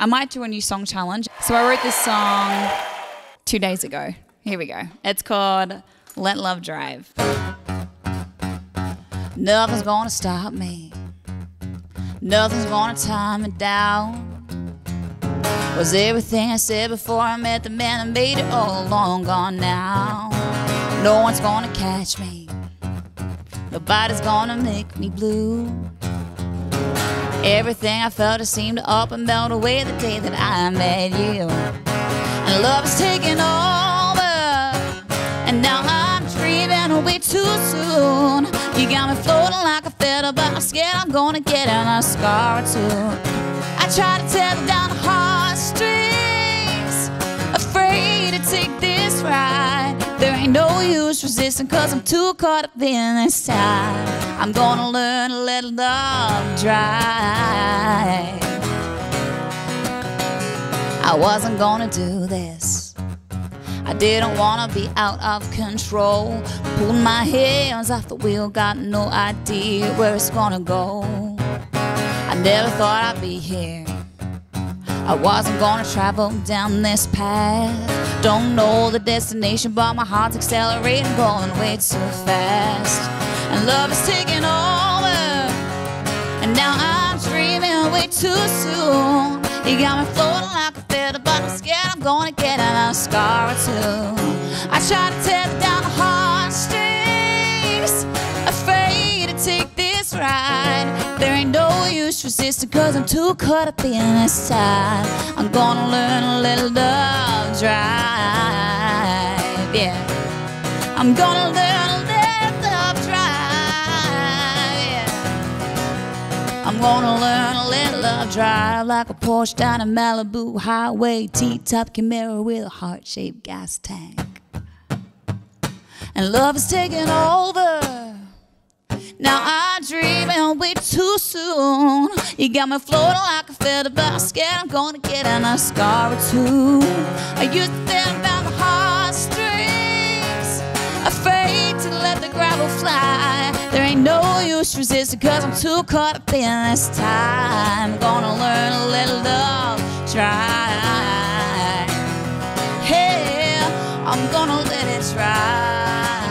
I might do a new song challenge. So I wrote this song two days ago. Here we go. It's called Let Love Drive. Nothing's gonna stop me. Nothing's gonna tie me down. Was everything I said before I met the man I made it all long gone now? No one's gonna catch me. Nobody's gonna make me blue. Everything I felt it seemed to up and melt away the day that I met you. And love is taking over, and now I'm dreaming way too soon. You got me floating like a feather, but I'm scared I'm gonna get in a scar or two. I try to tell the no resisting, cause I'm too caught up in this time. I'm gonna learn to let love drive. I wasn't gonna do this. I didn't wanna be out of control. Pulling my hands off the wheel, got no idea where it's gonna go. I never thought I'd be here. I wasn't gonna travel down this path. Don't know the destination, but my heart's accelerating, going way too fast. And love is taking over, and now I'm dreaming way too soon. You got me floating like a feather, but I'm scared I'm gonna get a scar or two. I try to tether down the heartstrings, use resisting, cause I'm too caught up in this tide. I'm gonna learn a little love drive, yeah. I'm gonna learn a little love drive, yeah. I'm gonna learn to let love drive like a Porsche down a Malibu highway, T-top Camaro with a heart-shaped gas tank. And love is taking over. Now I'm dreaming way too soon. You got me floating like a feather basket. I'm gonna get in a scar or two. I used to think about my heartstrings, afraid to let the gravel fly. There ain't no use resisting, cause I'm too caught up in this time. I'm gonna learn a little love, try. Hey, I'm gonna let it try.